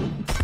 you.